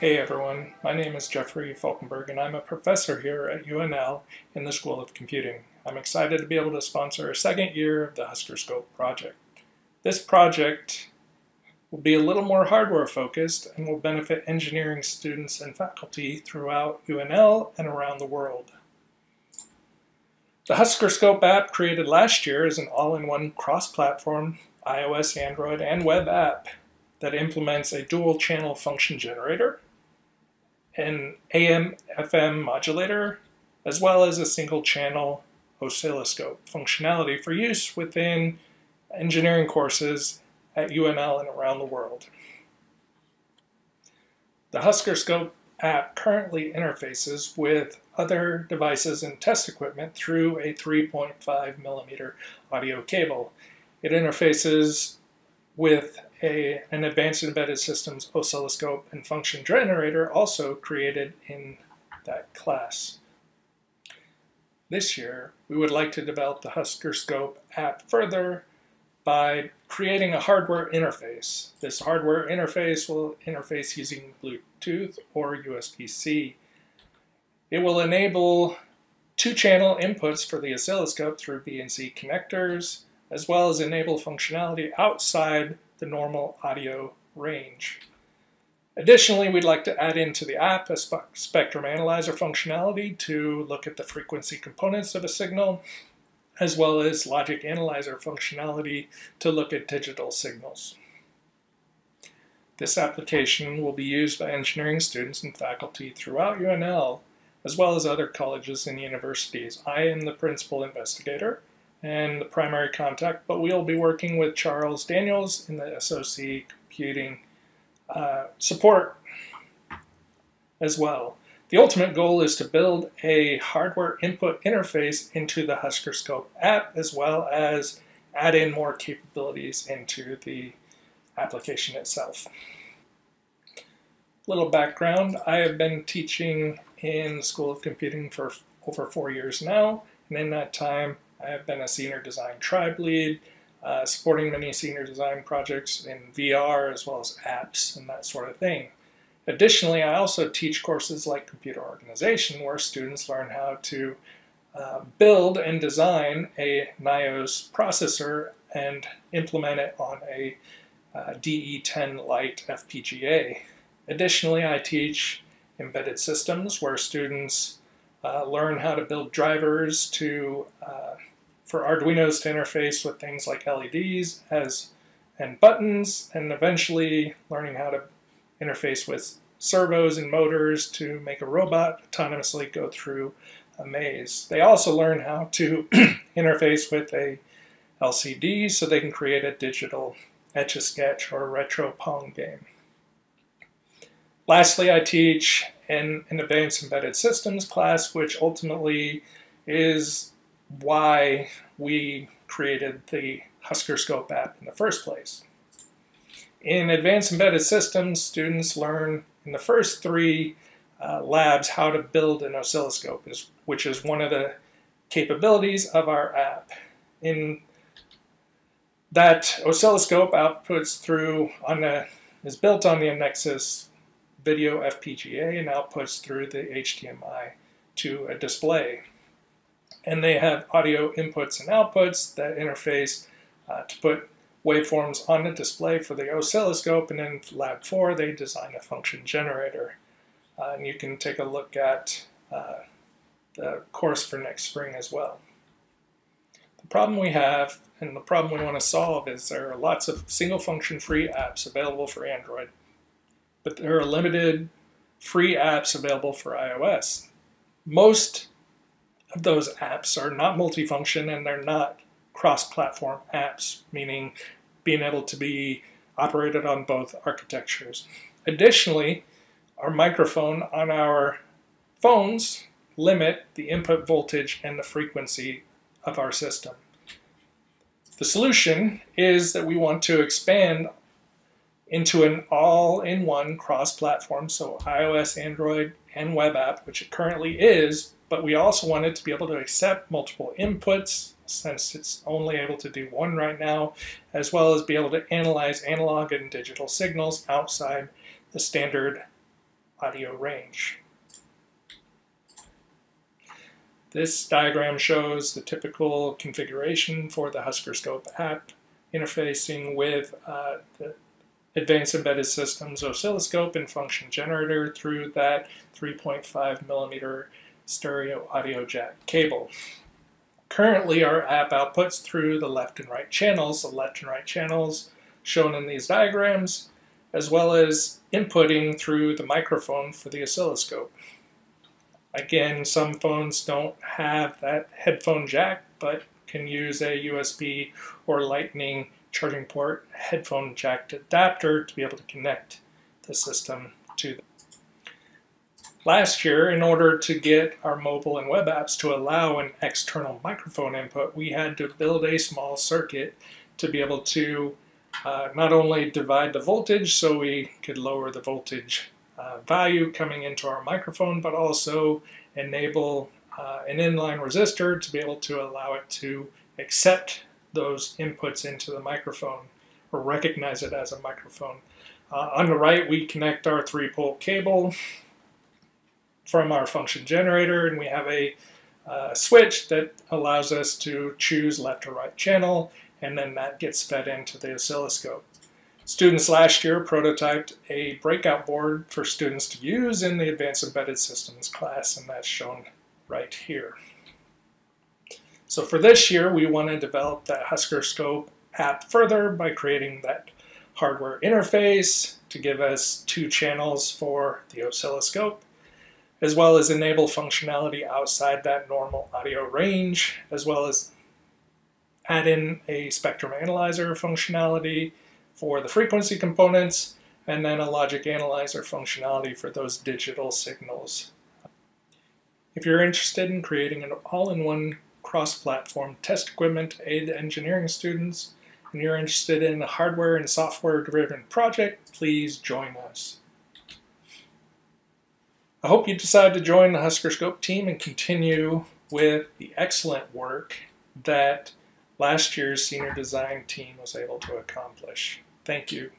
Hey everyone, my name is Jeffrey Falkinburg and I'm a professor here at UNL in the School of Computing. I'm excited to be able to sponsor a second year of the Huskerscope project. This project will be a little more hardware focused and will benefit engineering students and faculty throughout UNL and around the world. The Huskerscope app created last year is an all-in-one cross-platform iOS, Android, and web app that implements a dual channel function generator, an AM FM modulator, as well as a single channel oscilloscope functionality for use within engineering courses at UNL and around the world. The Huskerscope app currently interfaces with other devices and test equipment through a 3.5 millimeter audio cable. It interfaces with a, an Advanced Embedded Systems oscilloscope and function generator also created in that class. This year, we would like to develop the Huskerscope app further by creating a hardware interface. This hardware interface will interface using Bluetooth or USB-C. It will enable two-channel inputs for the oscilloscope through BNC connectors, as well as enable functionality outside the normal audio range. Additionally, we'd like to add into the app a spectrum analyzer functionality to look at the frequency components of a signal, as well as logic analyzer functionality to look at digital signals. This application will be used by engineering students and faculty throughout UNL, as well as other colleges and universities. I am the principal investigator, and the primary contact, but we'll be working with Charles Daniels in the SOC computing uh, support as well. The ultimate goal is to build a hardware input interface into the Huskerscope app as well as add in more capabilities into the application itself. Little background, I have been teaching in the School of Computing for over four years now, and in that time I have been a senior design tribe lead, uh, supporting many senior design projects in VR as well as apps and that sort of thing. Additionally, I also teach courses like computer organization where students learn how to uh, build and design a NIOS processor and implement it on a uh, DE10 Lite FPGA. Additionally, I teach embedded systems where students uh, learn how to build drivers to uh, for Arduinos to interface with things like LEDs as and buttons, and eventually learning how to interface with servos and motors to make a robot autonomously go through a maze. They also learn how to interface with a LCD so they can create a digital Etch-a-Sketch or retro Pong game. Lastly, I teach an, an advanced embedded systems class, which ultimately is why we created the Huskerscope app in the first place. In Advanced Embedded Systems, students learn in the first three uh, labs how to build an oscilloscope, which is one of the capabilities of our app. In that oscilloscope outputs through on the is built on the Nexys Video FPGA and outputs through the HDMI to a display and they have audio inputs and outputs that interface uh, to put waveforms on the display for the oscilloscope, and in Lab 4 they design a function generator. Uh, and you can take a look at uh, the course for next spring as well. The problem we have, and the problem we want to solve, is there are lots of single function free apps available for Android, but there are limited free apps available for iOS. Most those apps are not multifunction and they're not cross-platform apps, meaning being able to be operated on both architectures. Additionally, our microphone on our phones limit the input voltage and the frequency of our system. The solution is that we want to expand into an all-in-one cross-platform, so iOS, Android, and web app, which it currently is, but we also want it to be able to accept multiple inputs since it's only able to do one right now, as well as be able to analyze analog and digital signals outside the standard audio range. This diagram shows the typical configuration for the HuskerScope app interfacing with uh, the Advanced Embedded Systems oscilloscope and function generator through that 3.5 millimeter stereo audio jack cable. Currently, our app outputs through the left and right channels. The left and right channels shown in these diagrams, as well as inputting through the microphone for the oscilloscope. Again, some phones don't have that headphone jack, but can use a USB or Lightning charging port headphone jack adapter to be able to connect the system to. Last year, in order to get our mobile and web apps to allow an external microphone input, we had to build a small circuit to be able to uh, not only divide the voltage so we could lower the voltage uh, value coming into our microphone, but also enable uh, an inline resistor to be able to allow it to accept those inputs into the microphone or recognize it as a microphone. Uh, on the right, we connect our three-pole cable from our function generator, and we have a uh, switch that allows us to choose left or right channel, and then that gets fed into the oscilloscope. Students last year prototyped a breakout board for students to use in the Advanced Embedded Systems class, and that's shown right here. So for this year, we want to develop that HuskerScope app further by creating that hardware interface to give us two channels for the oscilloscope, as well as enable functionality outside that normal audio range, as well as add in a spectrum analyzer functionality for the frequency components, and then a logic analyzer functionality for those digital signals. If you're interested in creating an all-in-one cross-platform test equipment to aid engineering students, and you're interested in a hardware and software-driven project, please join us. I hope you decide to join the HuskerScope team and continue with the excellent work that last year's senior design team was able to accomplish. Thank you.